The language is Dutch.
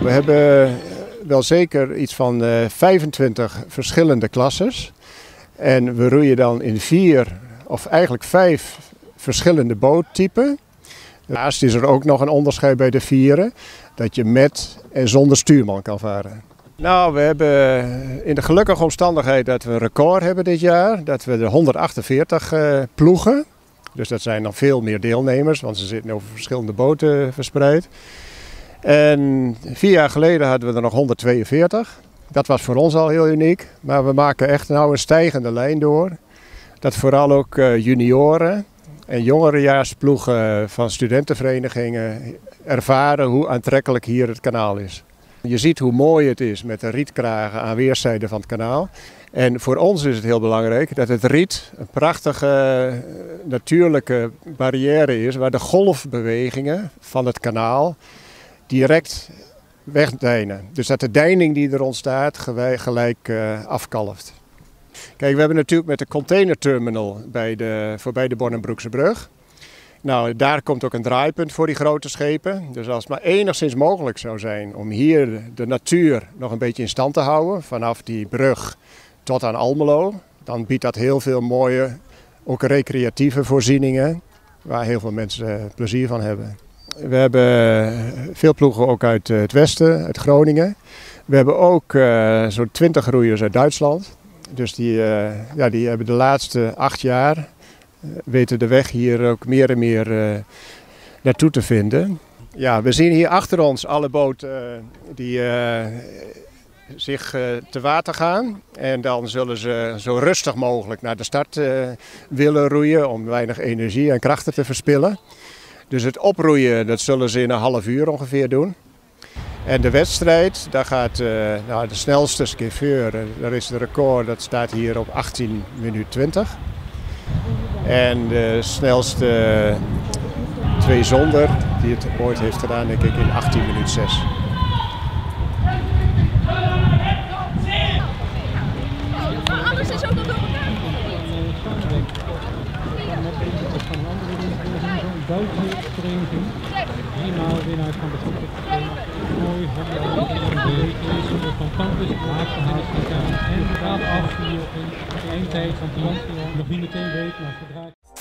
We hebben wel zeker iets van 25 verschillende klasses. En we roeien dan in vier, of eigenlijk vijf verschillende boottypen. Daarnaast is er ook nog een onderscheid bij de vieren, dat je met en zonder stuurman kan varen. Nou, we hebben in de gelukkige omstandigheid dat we een record hebben dit jaar. Dat we de 148 uh, ploegen. Dus dat zijn nog veel meer deelnemers, want ze zitten over verschillende boten verspreid. En vier jaar geleden hadden we er nog 142. Dat was voor ons al heel uniek. Maar we maken echt nou een stijgende lijn door. Dat vooral ook uh, junioren en jongerejaarsploegen van studentenverenigingen ervaren hoe aantrekkelijk hier het kanaal is. Je ziet hoe mooi het is met de rietkragen aan weerszijden van het kanaal. En voor ons is het heel belangrijk dat het riet een prachtige natuurlijke barrière is waar de golfbewegingen van het kanaal direct wegdijnen. Dus dat de deining die er ontstaat gelijk uh, afkalft. Kijk, we hebben natuurlijk met de containerterminal bij de, voorbij de Bornenbroekse brug. Nou, daar komt ook een draaipunt voor die grote schepen. Dus als het maar enigszins mogelijk zou zijn om hier de natuur nog een beetje in stand te houden, vanaf die brug tot aan Almelo, dan biedt dat heel veel mooie, ook recreatieve voorzieningen, waar heel veel mensen plezier van hebben. We hebben veel ploegen ook uit het westen, uit Groningen. We hebben ook uh, zo'n 20 roeiers uit Duitsland. Dus die, ja, die hebben de laatste acht jaar weten de weg hier ook meer en meer naartoe te vinden. Ja, we zien hier achter ons alle boten die zich te water gaan. En dan zullen ze zo rustig mogelijk naar de start willen roeien om weinig energie en krachten te verspillen. Dus het oproeien, dat zullen ze in een half uur ongeveer doen. En de wedstrijd, daar gaat uh, nou, de snelste skiffeur, daar is het record, dat staat hier op 18 minuten 20. En de snelste twee zonder, die het ooit heeft gedaan, denk ik in 18 minuten 6. Buitenvereniging. Driemaal winnaar van de groep. Mooi, een van campus, laatste haalt gedaan en gaat af hier in één tijd van de nog niet meteen weet, maar verdraagt.